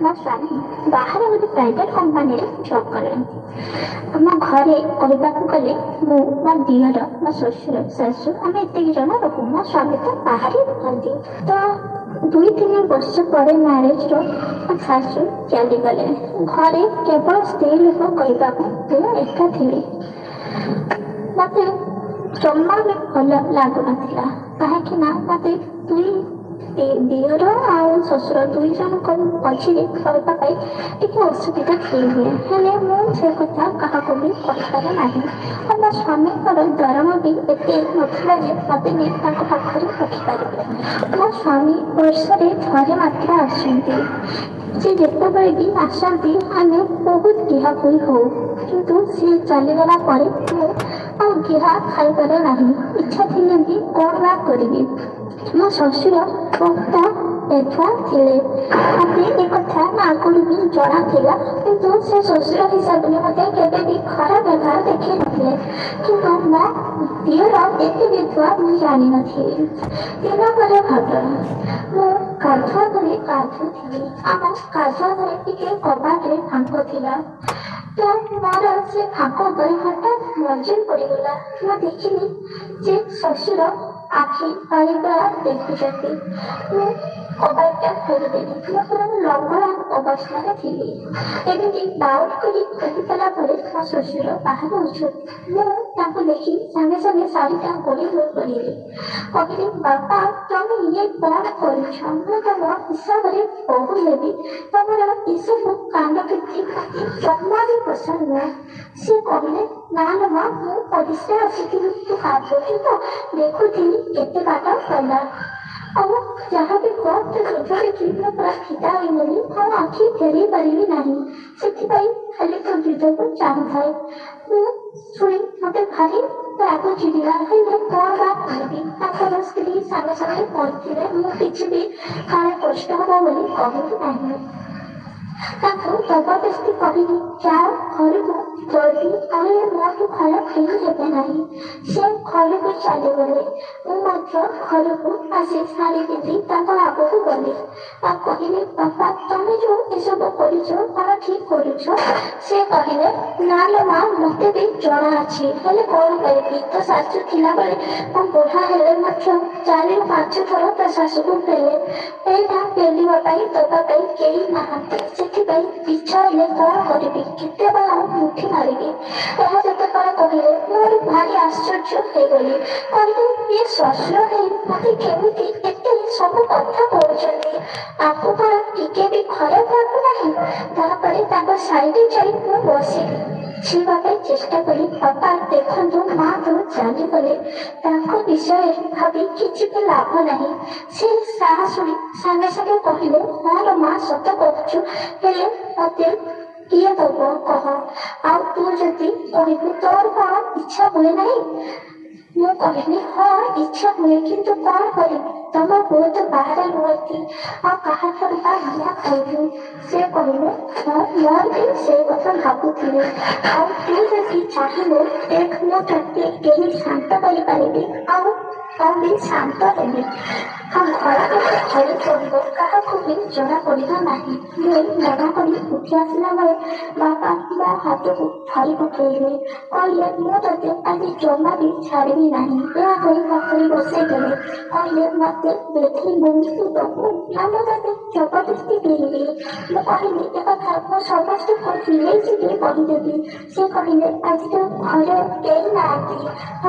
আমার স্বামী বাহারে মধ্যে প্রাইভেট কোম্পানিরে জব করেন ଆମ ଘରେ କହିବାକୁ ଗଲେ ମୁଁ ମୋ ଦିଅର ମୋ ଶ୍ୱଶୁର ଶାଶୁ ଆମେ ଏତିକି ଜଣ ରହୁ ମୋ ସ୍ୱାମୀ ତ ବାହାରେ ରୁହନ୍ତି ତ ଦୁଇ ତିନି ବର୍ଷ ପରେ ମ୍ୟାରେଜର ମୋ ଶାଶୁ ଚାଲିଗଲେ ଘରେ କେବଳ ସ୍ତ୍ରୀ ଲୋକ କହିବାକୁ ମୁଁ ଏକା ଥିଲି ମୋତେ ଜମା ବି ଭଲ ଲାଗୁନଥିଲା କାହିଁକି ନା ମୋତେ ଦୁଇ ଦିଅର ଆଉ ଶ୍ୱଶୁର ଦୁଇ ଜଣଙ୍କ ମଝିରେ ସଳତା ପାଇଁ ଟିକେ ଅସୁବିଧା ହେଇହୁଏ ହେଲେ ମୁଁ ସେ କଥା କାହାକୁ ବି କହିପାରେ ନାହିଁ ଆଉ ମୋ ସ୍ୱାମୀଙ୍କର ଦରମା ବି ଏତେ ନଥିଲା ଯେ ମୋତେ ବି ତାଙ୍କ ପାଖରେ ରଖିପାରିବେ ମୋ ସ୍ୱାମୀ ବର୍ଷରେ ଥରେ ମାତ୍ର ଆସନ୍ତି ସେ ଯେତେବେଳେ ବି ଆସନ୍ତି ଆମେ ବହୁତ ଗିହା ହୋଇ ହଉ କିନ୍ତୁ ସିଏ ଚାଲିଗଲା ପରେ ମୁଁ ଆଉ ଗିହା ଖାଇପାରେ ନାହିଁ ଇଚ୍ଛା ଥିଲେ ବି କ'ଣ ବା କରିବି 마 접시가 부엌다 내포 딜레 아니 ଆଗରୁ 나구름이 ଜଣାଥିଲା କିନ୍ତୁ ସେ ଶ୍ୱଶୁର ହିସାବରେ ମୋତେ କେବେ ବି ଖରାପ ବ୍ୟବହାର ଦେଖିନଥିଲେ କିନ୍ତୁ ମୋ ଦେହର ଏତେ ବିଧୁଆ ମୁଁ ଜାଣିନଥିଲି ଦିନ ପରେ ଘଟଣା ମୁଁ କାଧୁଆ ଧରି କାନ୍ଥୁଥିଲି ଆମ କାଧୁଆ ଧରି ଟିକେ କବାଟରେ ଫାଙ୍କ ଥିଲା ତ ମୋର ସେ ଫାଙ୍କ ଉପରେ ହଠାତ୍ ନଜର ପଡ଼ିଗଲା ମୁଁ ଦେଖିଲି ଯେ ଶ୍ୱଶୁର আখি অনেকবার দেখতে যাতে কপালটা খুলে দেবে তোমার লম্বা উপাসনাটা থেকে এদিকে দাওয়াত করে প্রতিতলা বলে তোমার শ্বশুর বাহানো উচিত তাকে দেখি সঙ্গে সঙ্গে শাড়িটা গড়ে হয়ে পড়িলে কবিদিন বাপা নিয়ে পণ করি সম্মতম হিসাবরে বহু হেবি ତମର ଏସବୁ କାଣ୍ଡ କୀର୍ତ୍ତି ପ୍ରତି ଜମା ବି ପସନ୍ଦ ନୁହେଁ ସେ କହିଲେ ନା ଲୋ ମା ମୁଁ ପରିସ୍ରା ଆସିଥିଲି ତୁ କାନ୍ଦୁଛୁ ତ ଦେଖୁଥିଲି କେତେ ବାଟ ଗଲା अहो जहां खूप स्वतःचे जीवन प्रस्थिताईमध्ये फार आखी घरी ପାରିବି ନାହିଁ ସେଥିପାଇଁ ଖାଲି କମ୍ପ୍ୟୁଟରକୁ ଚାହୁଁଥାଏ ମୁଁ ଶୁଣି ମୋତେ ଭାରି ରାଗ ଚିଡ଼ିଲା ହେଲେ କ'ଣ ବା କହିବି ତାଙ୍କର ସ୍ତ୍ରୀ ସାଙ୍ଗେ ସାଙ୍ଗେ କହିଥିଲେ ମୁଁ କିଛି ବି କାଳେ କଷ୍ଟ ହେବ ବୋଲି କହିବି ନାହିଁ ତାକୁ ଜବରଦସ୍ତି କହିଲି ଯାଅ ଘରକୁ ଜଲ୍ଦି ଆଉ মাকে খলক ফেলে যেতে नाही সে খলকের সাথে বলে মাত্র খলকু असे सारी দিদি তারপর আপুকে বলে আর কহিলে বাবা তুমি যে এসব করিছো তারা ঠিক করিছো সে কহিলে না লো মা মতে ବି ଜଣା ଅଛି ହେଲେ କଣ କରିବି ତ ଶାଶୁ ଥିଲାବେଳେ ମୁଁ ବୁଢ଼ା ହେଲେ ଚାରି ચાલીને ଥର ତା ଶାଶୁକୁ ଫେରିଲେ ଏଇଟା ପେଲିବା ପାଇଁ ଦେବା ପାଇଁ କେହି ନାହାନ୍ତି ସେଥିପାଇଁ ପିଛା କ'ଣ କରିବି କେତେବେଳେ ଆଉ ମୁଠି ମାରିବି ଏହା ଯେତେବେଳେ କହିଲେ ମୋର ଭାରି ଆଶ୍ଚର୍ଯ୍ୟ ହେଇଗଲି କହିଲେ ଇଏ ଶ୍ୱଶୁର ହେଇ ମୋତେ କେମିତି ଏତେ ସବୁ କଥା କହୁଛନ୍ତି ଆକୁ କ'ଣ ଟିକେ ବି ଖରାପ ନାହିଁ ତାପରେ ତାଙ୍କ ସାଇଡ଼ରେ ଯାଇ ମୁଁ ବସିଲି সেভাবে চেষ্টা করি হঠাৎ দেখানো না তো জানি বলে ତାଙ୍କ ବିଷୟରେ ଭାବି କିଛି ବି ଲାଭ ନାହିଁ ସେ ତାହା ଶୁଣି ସାଙ୍ଗେ ସାଙ୍ଗେ କହିଲେ ମୋର ମା ସତ କହୁଛୁ ହେଲେ ମତେ କିଏ ଦବ କହ ଆଉ ତୁ ଯଦି କହିବୁ ତୋର କଣ ଇଚ୍ଛା ହୁଏ ନାହିଁ ମୁଁ କହିଲି ହଁ ଇଚ୍ଛା ହୁଏ କିନ୍ତୁ କ'ଣ କରିବି ତମ ବୋଉ ତ ବାହାରେ ରୁହନ୍ତି ଆଉ କାହାଠାରୁ ବା ଧନ୍ଦା ଖାଇବି ସେ କହିଲେ ହଁ ମୋର ବି ସେଇ କଥା ଭାବୁଥିଲି ଆଉ ତୁ ଯଦି ଚାହିଁଲେ ଦେଖ ମୁଁ ତୋତେ କେହି ଶାନ୍ତ କରିପାରିବି ଆଉ দিন শান্ত হেবি ହଁ ଘରକୁ ଘରେ ଶୋଇବ କାହାକୁ ବି ଜଣା ପଡ଼ିବ ନାହିଁ ଦୁଇ ମନା କରି ଉଠି ଆସିଲା ବେଳେ ବାପା ବା ହାତକୁ ଧରି ପକେଇଲେ କହିଲେ ମୁଁ ତୋତେ ଆଜି ଜମା ବି ଛାଡ଼ିବି ନାହିଁ ଏହା କହି ପାଖରେ ବସେଇ ଦେଲେ କହିଲେ ମତେ ବେଠି ଗୁଣ୍ଡି ଦେବୁ ନା ମୁଁ ତୋତେ ଜବରଦସ୍ତ কহিলে এবার থাকবো সর্বস্ব কহিলেই সে দিয়ে কহিলেবি সে কহিলে আজ তো ঘর কেই নাহাନ୍ତି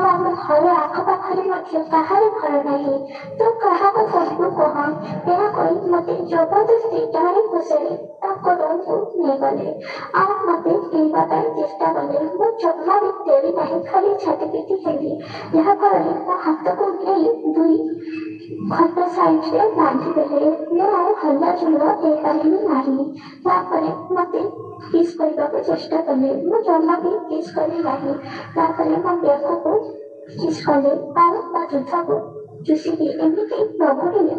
ଆଉ ଆମ ଘର ଆଖପାଖରେ ମଧ୍ୟ କାହାର ଘର ନାହିଁ ତୁ କାହାକୁ କହିବୁ କହ ଏହା କହି ମୋତେ ଜବରଦସ୍ତି ଡାଳି ଘୋଷାରି ତାଙ୍କ ରୁମକୁ ନେଇଗଲେ ଆଉ ମୋତେ ପିଇବା ପାଇଁ ଚେଷ୍ଟା କଲେ ମୁଁ ଜମାରେ ଦେଲି ନାହିଁ ଖାଲି ଛାଟି ପିଟି ହେଲି ଯାହାଫଳରେ ମୋ ହାତକୁ ନେଇ ଦୁଇ अर्थशास्त्र माध्यमले ನಾವು ಹಲ್ಲಾಜುಲ ಬೇಕಾಗಿಯೂ ନାହିଁ ତାପରେ ମୋତେ କିସ୍ କରିବାକୁ ଚେଷ୍ଟା କଲେ ମୁଁ ଜମା ବି କିସ୍ କଲି ନାହିଁ ତାପରେ ମୋ ବ୍ୟାଗକୁ স্কুলে পালক বা যুদ্ধব ঋষিকে এমনিতে প্রবলিলে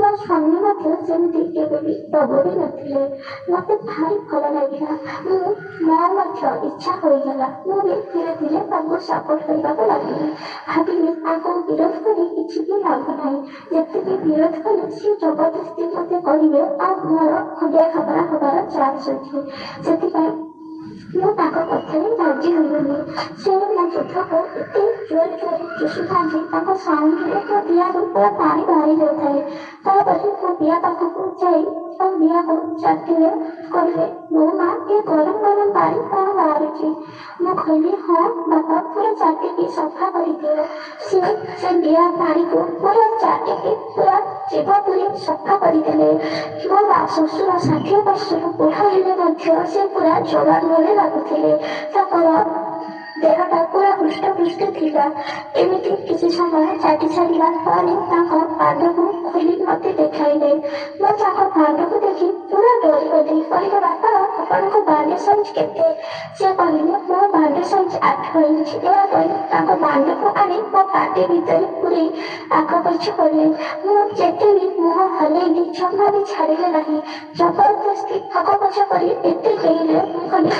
না সামনে মাত্র যেমনি দেবী প্রবলি নথিলে মতে ভারি ভাল লাগিলা ମୁଁ ମୋ ମଧ୍ୟ ଇଚ୍ଛା ହୋଇଗଲା ମୁଁ ବି ଧୀରେ ଧୀରେ ତାଙ୍କୁ ସପୋର୍ଟ କରିବାକୁ ଲାଗିଲି ଭାବିଲି ତାଙ୍କୁ ବିରୋଧ କରି କିଛି ବି ଲାଭ ନାହିଁ ଯେତିକି ବିରୋଧ କଲେ ସେ ଜବରଦସ୍ତି ମୋତେ କରିବେ ଆଉ ମୋର ଖଣ୍ଡିଆ ଖବରା ହେବାର ଚାନ୍ସ ଅଛି ସେଥିପାଇଁ 我大哥昨天在医院里，虽然他住着高级的医院，就是他肩膀受伤，很多病都不大能好得快。大哥今天把哥哥接，从医院接回来，我兴。ମୋ ମା ଏ ଗରମ ଗରମ ପାଣି କଣ ବାହାରୁଛି ମୁଁ କହିଲି ହଁ ବାପା ପୁରା ଚାଟିକି ସଫା କରିଦିଅ ସେ ସେ સે ପାଣିକୁ ପୁରା ଚାଟିକି ପୁରା ଜୀବ પૂરા ସଫା କରିଦେଲେ ମୋ કરી ଶ୍ୱଶୁର ଷାଠିଏ ବର୍ଷରୁ ବୁଢ଼ା ହେଲେ ମଧ୍ୟ ସେ ପୁରା ଭଳି ଲାଗୁଥିଲେ ତାଙ୍କର ଦେହଟା ପୁରା ହୃଷ୍ଟପୃଷ୍ଟ ଥିଲା ଏମିତି କିଛି ସମୟ ଚାଟି ସାରିବା ପରେ ତାଙ୍କ ପାଦକୁ ଖୋଲି ମୋତେ ଦେଖାଇଲେ ମୁଁ ତାଙ୍କ ପାଦକୁ ଦେଖି ପୁରା ଡରିଗଲି କହିଲେ ଆପଣଙ୍କ ବାଣ୍ଡ ସାଇଜ କେତେ ସେ କହିଲେ ମୋ ବାଣ୍ଡ ସାଇଜ ଆଠ ଇଞ୍ଚ ଏହା କହି ତାଙ୍କ ବାଣ୍ଡକୁ ଆଣି ମୋ ପାଟି ଭିତରେ ପୁରେଇ ଆଖ ପଛ କଲେ ମୁଁ ଯେତେ ବି ମୁହଁ ହଲେଇଲି ଜମା ବି ଛାଡ଼ିଲେ ନାହିଁ ଜବରଦସ୍ତି ଆଖ ପଛ କରି ଏତେ ଡେଇଁଲେ ମୁଁ କହିଲି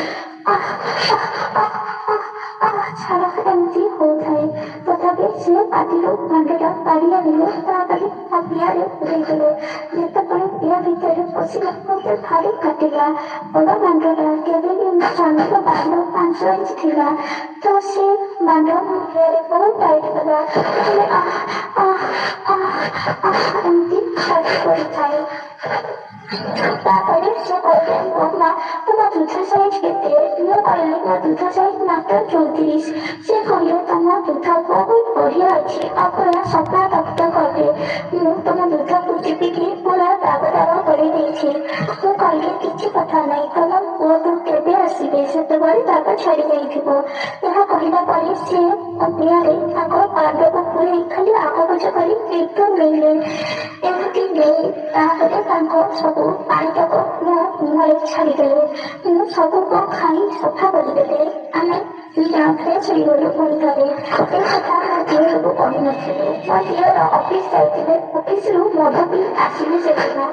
সারাখানটি হয়ে থাকে তথাপি সে পাটির ভাণ্ডটা পাড়িয়া নিল তাড়াতাড়ি হাতিয়ারে পুরে দিল যেতপরে ইয়া ভিতরে পশিল মধ্যে ভারী কাটিলা বড় ভাণ্ডটা কেবল সামনে বাঁধ পাঁচ ইঞ্চ থিলা তো সে বাঁধ মুখের বহু টাইট কলা আহ আহ আহ আহ এমতি টাইট করে থাকে Aparece qualquer forma, uma dutra size que ter, meu pai uma dutra size মাত্র চৌত্রিশ সে প্রিয়তম দুধা বহুত বহিয়াছে অপরা স্বপ্না দগ্ধ কলে ମୁଁ ତମ ଦୁଧ ପୃଥିବୀକି ପୁରା ଦାଗ ଦାଗ କରିଦେଇଛି ମୁଁ କହିଲି କିଛି କଥା ନାହିଁ ତମ ପୁଅକୁ କେବେ ଆସିବେ ସେତେବେଳେ ଦାଗ ଛାଡ଼ି ଯାଇଥିବ ଏହା କହିଲା ପରେ ସେ ଅଗ୍ନିଆରେ ତାଙ୍କ ପାଦକୁ ପୁରେଇ ଖାଲି ଆଗପଛ କରି ଗୀତ ନେଇଲେ ଏମିତି ନେଇ ତାପରେ শত পাণ্ডিত মোক মোহলৈ ছাড়ি দিলে মোৰ চকুকো খানি চফা কৰি দিলে আমি যাওঁতে চুৰিবলৈ কৰিলে সেই কথা মই দেউৰকো কৰি নাছিলোঁ মই দেউৰ অফিচ যাইছিলে অফিচৰো মধুবী আছিলোঁ সেইদিনা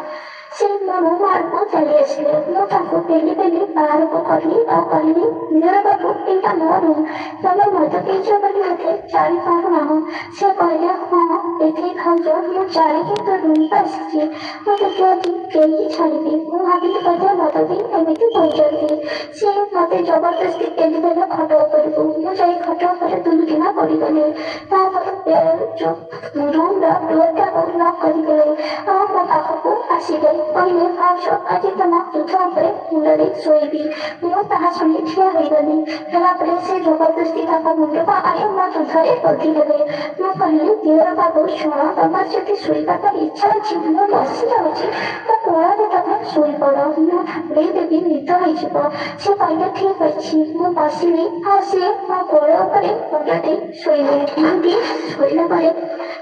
सिर्फ मनोभाव को चलिए श्रीरत्नों का को पहली पहली बार को करनी और करनी मेरा बाप मुक्ति का मोर हूँ तब मजो के जो बड़ी होते चारी पार ना हो से पहले हाँ देखी खाओ जो मैं चारी के तो रूम पर सची मैं तो क्या दी केली छाड़ी दी मैं भाभी तो पहले मतो दी एमिति पहुंचल दी से मते जबरदस्ती पहली पहले खटो कर दू मैं जाई खटो करे दुल किना पड़ी गले ताप أسيدي طيب عاشو أجدنا تطابق لدي سويبي موتها سني تيا هيدني فلا بريسي جبردستي تاكا مكبا أيام ما تنصري بدي لدي ما فهلي ديرا بابو شما تمر جتي سويبا تا إيشا جيبنو بسي جاوشي تا توارا تاكا سويبا 给的比你多一些多，相反应该贴回去。我把心里好些，我过了不得，我要得水也难点，水了不得。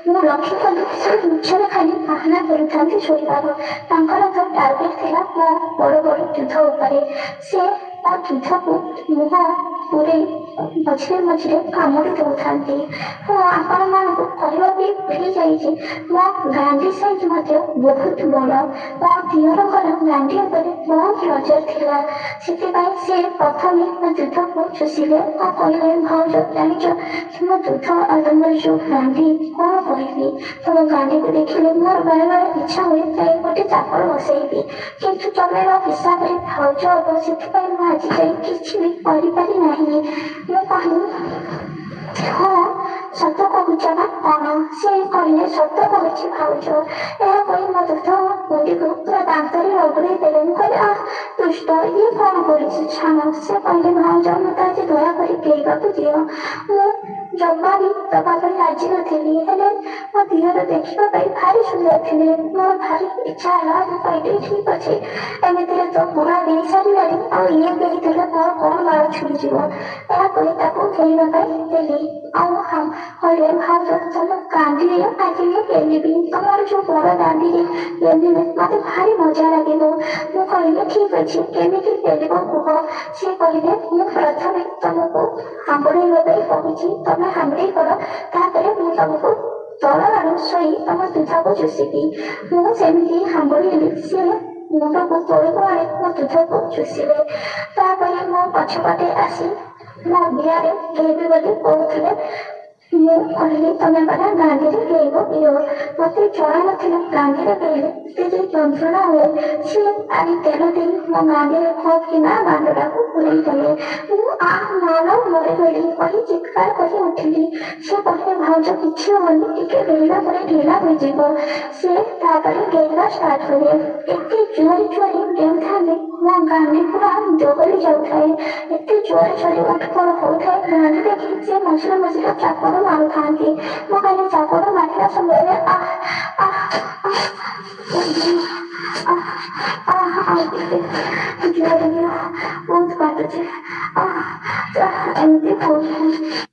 我老是分，所以吃了看你啊，那个人长期水吧的，当个那个大白菜了，我我了我了就偷不得，些。딱 좋다고 뭐가 우리 며칠며칠에 뭐 아무리도 못하는데 어 아빠랑 나는 꼭 걸러비 그리자이지 뭐 난디 사이즈 못해요 뭐 그것도 몰라 어, 뭐 디어로 걸어 난디 해버려 뭐 기어져 들어 시티바이스의 버텀이 나 좋다고 주시게 어 걸러인 바우저 난이죠 정말 좋다 아름다워 난디 어 କହିଲି ତମ ଗାଡ଼ିକୁ ଦେଖିଲେ ମୋର ବେଳେ ବେଳେ ଇଚ୍ଛା ହୁଏ ଯାଇ ଗୋଟେ ଚାକର ବସେଇବି କିନ୍ତୁ ତମେର ହିସାବରେ ଭାଉଜ ହେବ ସେଥିପାଇଁ ମୁଁ ଆଜି ଯାଇ କିଛି ବି କରିପାରି ନାହିଁ ମୁଁ କହିଲି ହଁ ସତ କହୁଛ ନା କଣ ସେ କହିଲେ ସତ କହୁଛି ଭାଉଜ ଏହା କହି ମୋ ଦୁଧ ମୁଣ୍ଡିକୁ ପୁରା ଦାନ୍ତରେ ରଗଡ଼େଇ ଦେଲେ ମୁଁ କହିଲି ଆହ ଦୁଷ୍ଟ ଇଏ କଣ କରୁଛି ଛାଣ ସେ କହିଲେ ଭାଉଜ ମୋତେ ଆଜି ଦୟାକରି ପିଇବାକୁ ଦିଅ ମୁଁ ତ ପାଖରେ ରାଜି ନଥିଲି ହେଲେ ମୋ দিহর ଦେଖିବା ପାଇଁ ଭାରି ସୁନ୍ଦର ଥିଲେ ମୋର ଭାରି ଇଚ୍ଛା ହେଲା ମୁଁ କହିଲି ଠିକ ଅଛି ଏମିତିରେ ତ ପୁରା ଦେଇ ସାରିଲାଣି ଆଉ ଇଏ ଦେଇଥିଲେ ମୋର କଣ 마을 중심을 빼앗고 있다고 데이너가 힘들리 아우함 얼른 하죠 저녁가 안 들려요 아들님 엘리빈 썸마를 좀 벌어도 안 들리 엘리는 마저 발이 모자라게 노 무거이는 팁을 짚게 밑을 때리고 보고 실거리는 무프라 참을 떠먹고 아무리 로베이 보기지 떠나 아무리 걸어 다들을 못 떠먹고 돌아가는 소리 떠먹은 사고 주시기 무엇 재미지 한국의 릭스에 ମୁଣ୍ଡକୁ ତଳକୁ ଆଣି ମୋ ଦୁଧକୁ ଚୁଷିଲେ ତାପରେ ମୋ ପଛପଟେ ଆସି ମୋ ବିଆରେ ଘେରିବି ବୋଲି କହୁଥିଲେ ನೀವು ಅಲ್ಲಿ ತನ್ನ ಪರ ಗಾಂಧೀಜಿಗೇನು ಇರು ಮತ್ತು ಜೋರಾಲೋಚನ ಗಾಂಧೀಜಿಗೇನು ಸ್ಥಿತಿ ಜೋನ್ಸೋಣವು ಶ್ರೀ ಅಲ್ಲಿ ಕೆಲದಿನ ಗಾಂಧಿ ಹೋಗಿನ ಗಾಂಧುಡಾಗೂ ಕುಳಿತಲೆ ನೀವು ମୁଁ ଆ ಮೊರೆಬೇಡಿ কহি চিৎকার କହି ଚିତ୍କାର କରି ଉଠିଲି ସେ କହିଲେ ଭାଉଜ କିଛି গেলা ଟିକେ ঢেলা ପରେ ଢିଲା ହୋଇଯିବ ସେ ତାପରେ স্টার্ট করে କରେ ଏତେ জোরে গেম থামে गांव में पूरा हम डबल जाता है इतने जोर चले और होता है गांधी के खींचे मछली मछली चाकू मारो खाती वो कहने चाकू मारना संभव है आ आ जोर बहुत बात है आ एमती बोल